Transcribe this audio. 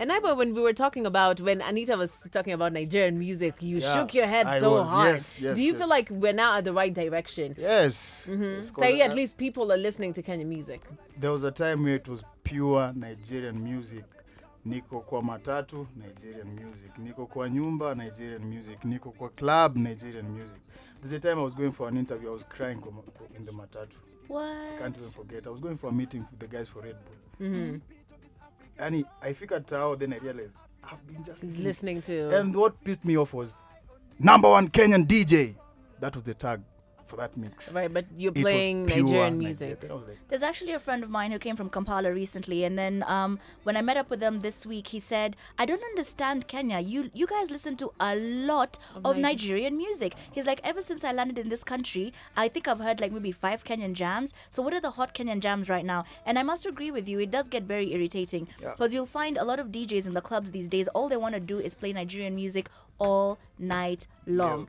And I, but when we were talking about when Anita was talking about Nigerian music, you Yeah, shook your head I so was. hard. Yes, yes, Do you yes. feel like we're now at the right direction? Yes. Mm-hmm. Say I- at least people are listening to Kenyan music. there was a time where it was pure Nigerian music. Niko kwa matatu, Nigerian music. Niko kwa nyumba, Nigerian music. Niko kwa club, Nigerian music. There's a time I was going for an interview, I was crying in the matatu. What? I can't even forget. I was going for a meeting with the guys for Red Bull. Mm-hmm. And I figured out then I realized I've been just listening. Listening to. And what pissed me off was number one Kenyan DJ. That was the tag for that mix. right, but you're It playing pure Nigerian music. Nigeria. I was like, There's actually a friend of mine who came from Kampala recently, and then um, when I met up with them this week, he said, "I don't understand Kenya. You you guys listen to a lot of Niger- Nigerian music." He's like, "Ever since I landed in this country, I think I've heard like maybe five Kenyan jams. So what are the hot Kenyan jams right now?" And I must agree with you, it does get very irritating Yeah. because you'll find a lot of DJs in the clubs these days. All they want to do is play Nigerian music all night long.